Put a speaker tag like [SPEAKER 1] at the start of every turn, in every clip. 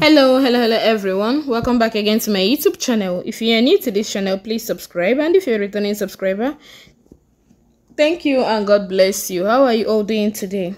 [SPEAKER 1] hello hello hello everyone. Welcome back again to my youtube channel. If you are new to this channel please subscribe. And if you're a returning subscriber thank you and god bless you. How are you all doing today?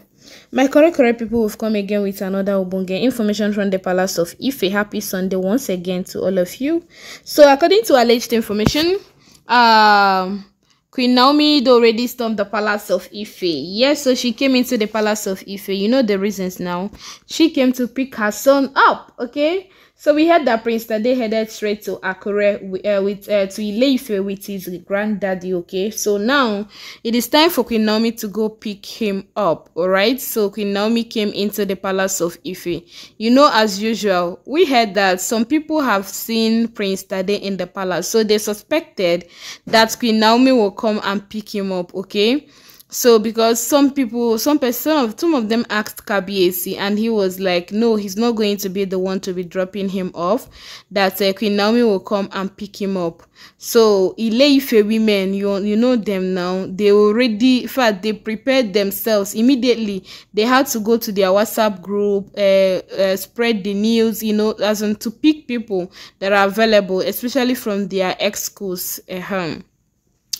[SPEAKER 1] My correct correct people have come again with another ubunge information from the palace of ife. Happy sunday once again to all of you. So according to alleged information um Queen Naomi already stormed the palace of Ife. Yes, so she came into the palace of Ife. You know the reasons now. She came to pick her son up, okay? So we heard that Prince Tade headed straight to Akure uh, with uh, to Ileife with his granddaddy. Okay, so now it is time for Queen Naomi to go pick him up. All right, so Queen Naomi came into the palace of Ife. You know, as usual, we heard that some people have seen Prince Tade in the palace, so they suspected that Queen Naomi will come and pick him up. Okay, so because some people some person of some of them asked Kabiesi and he was like no he's not going to be the one to be dropping him off that uh, Queen Naomi will come and pick him up. So Ile-Ife women you you know them now they already in fact they prepared themselves immediately. They had to go to their WhatsApp group uh, uh, spread the news you know as in to pick people that are available especially from their ex schools uh -huh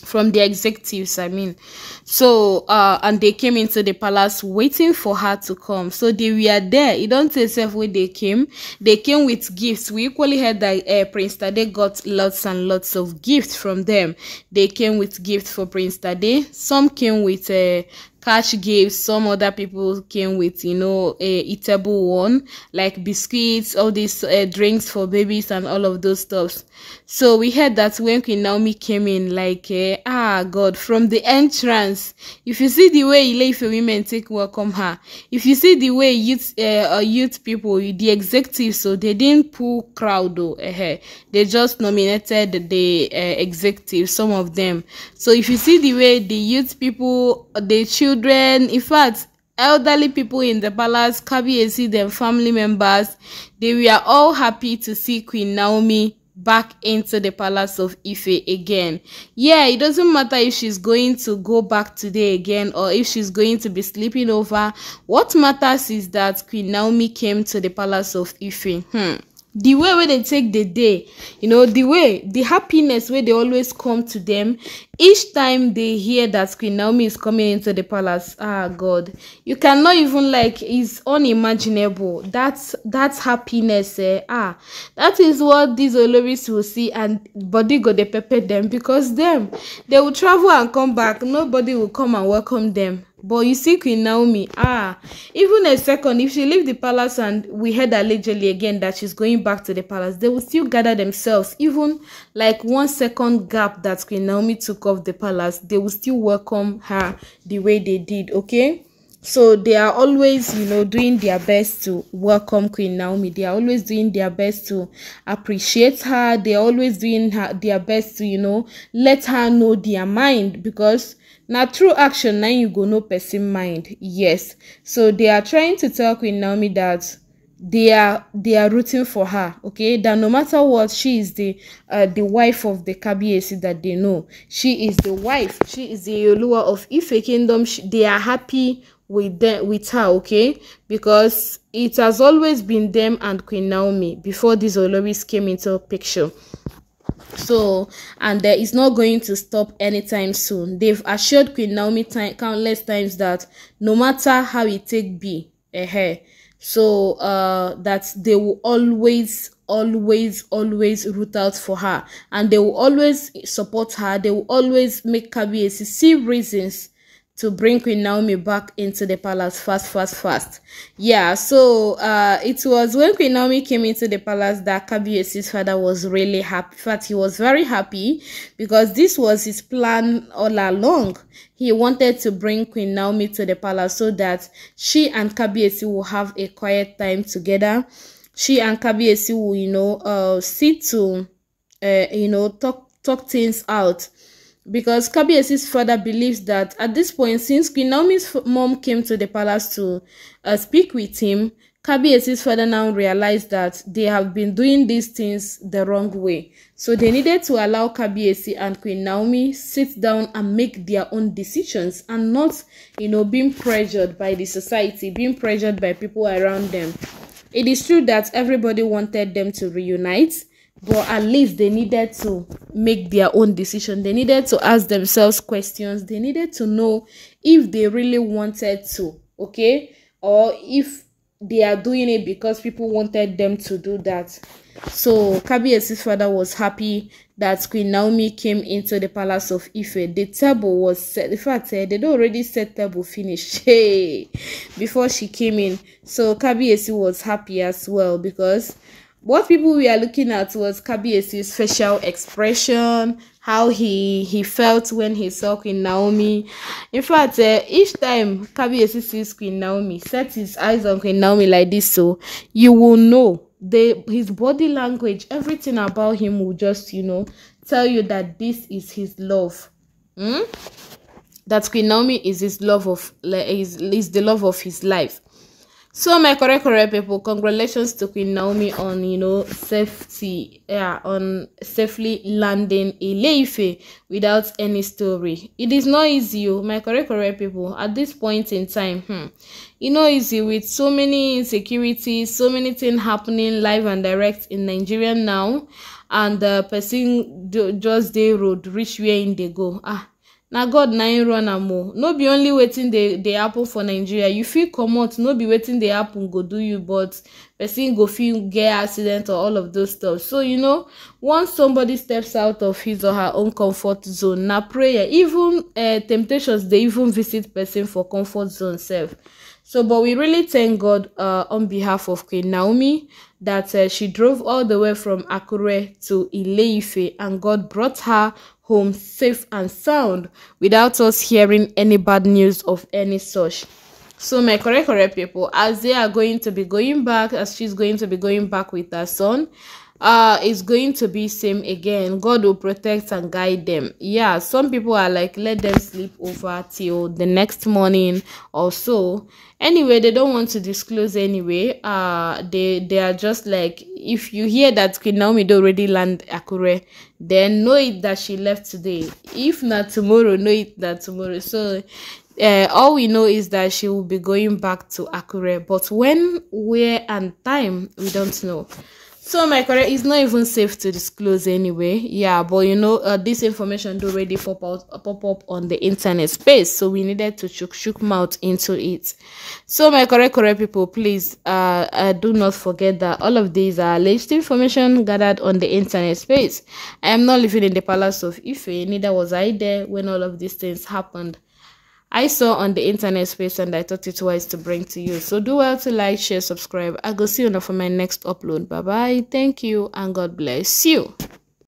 [SPEAKER 1] from the executives i mean. So uh and they came into the palace waiting for her to come. So they were there. You don't say self when they came. They came with gifts. We equally heard that uh, prince tade got lots and lots of gifts from them. They came with gifts for prince tade. Some came with uh, cash gifts some other people came with you know a eatable one like biscuits all these uh, drinks for babies and all of those stuffs. So we heard that when queen naomi came in like uh, ah god from the entrance if you see the way Ileife women take welcome her if you see the way youth uh, youth people the executives so they didn't pull crowd though uh, they just nominated the uh, executives some of them. So if you see the way the youth people they choose children, in fact, elderly people in the palace, Kabiyesi, them family members, they were all happy to see Queen Naomi back into the palace of Ife again. Yeah, it doesn't matter if she's going to go back today again or if she's going to be sleeping over. What matters is that Queen Naomi came to the palace of Ife. Hmm the way wey they take the day you know the way the happiness wey dey always come to them each time they hear that queen naomi is coming into the palace ah god. You cannot even like it's unimaginable. That's that's happiness eh? Ah that is what these oloris will see and body go dey pepper them because them they will travel and come back. Nobody will come and welcome them But you see Queen Naomi, ah, even a second, if she leave the palace and we heard allegedly again that she's going back to the palace, they will still gather themselves. Even like one second gap that Queen Naomi took off the palace, they will still welcome her the way they did, okay? So they are always, you know, doing their best to welcome Queen Naomi. They are always doing their best to appreciate her. They are always doing her, their best to, you know, let her know their mind because na through action na you go know person mind yes. So they are trying to tell queen naomi that they are they are rooting for her okay? That no matter what she is the uh the wife of the kabiesi that they know. She is the wife she is the Olua of ife kingdom. She, they are happy with them with her okay? Because it has always been them and queen naomi before these oloris came into picture so and there is not going to stop anytime soon. They've assured queen naomi time, countless times that no matter how it take be uh, so uh that they will always always always root out for her. And they will always support her. They will always make kabiyesi see reasons to bring Queen Naomi back into the palace fast, fast, fast. Yeah, so uh, it was when Queen Naomi came into the palace that Kabiesi's father was really happy. In fact, he was very happy because this was his plan all along. He wanted to bring Queen Naomi to the palace so that she and Kabiesi will have a quiet time together. She and Kabiesi will, you know, uh, sit to, uh, you know, talk talk things out because Kabiesi's father believes that at this point, since Queen Naomi's mom came to the palace to uh, speak with him, Kabiesi's father now realized that they have been doing these things the wrong way. So they needed to allow Kabiesi and Queen Naomi sit down and make their own decisions and not, you know, being pressured by the society, being pressured by people around them. it is true that everybody wanted them to reunite but at least they needed to make their own decision they needed to ask themselves questions they needed to know if they really wanted to okay or if they are doing it because people wanted them to do that so Kabiesi's father was happy that Queen Naomi came into the palace of Ife. The table was set. In fact, uh, they'd already set table finish hey, before she came in. So Kabiesi was happy as well because what people we are looking at was Kabiesi's facial expression, how he he felt when he saw Queen Naomi. In fact, uh, each time Kabiesi sees Queen Naomi, sets his eyes on Queen Naomi like this, so you will know the his body language, everything about him will just you know tell you that this is his love. Hmm? That Queen Naomi is his love of is, is the love of his life. So my correct correct people, congratulations to Queen Naomi on you know safety, yeah, on safely landing Ileife without any story. It is not easy, oh, my correct correct people. At this point in time, hmm, you know easy with so many insecurities, so many things happening live and direct in Nigeria now, and the person just dey road reach where in dey go. Ah, na god na im run am o. No be only wetin dey dey happen for nigeria. You fit comot no be wetin dey happen go do you but person go fit get accident or all of those stuff. So you know once somebody steps out of his or her own comfort zone na prayer. Even uh, temptations dey even visit person for comfort zone sef so but we really thank god uh, on behalf of queen naomi that uh, she drove all the way from akure to ileife and god brought her home safe and sound without us hearing any bad news of any such. So my correct correct people, as they are going to be going back, as she's going to be going back with her son, uh it's going to be same again. God will protect and guide them. Yeah some people are like let them sleep over till the next morning or so. Anyway they don't want to disclose anyway. Uh they they are just like if you hear that queen naomi already land akure then know it that she left today. If not tomorrow know it that tomorrow. So uh, all we know is that she will be going back to akure. But when where and time we don't know so my correct it's not even safe to disclose anyway. Yeah but you know uh, this information do already pop out pop up on the internet space so we needed to shook shook mouth into it. So my correct correct people please uh, uh do not forget that all of these are alleged information gathered on the internet space. I am not living in the palace of ife neither was i there when all of these things happened I saw on the internet space and I thought it wise to bring to you. So do well to like, share, subscribe. I go see you now for my next upload. Bye bye. Thank you and God bless you.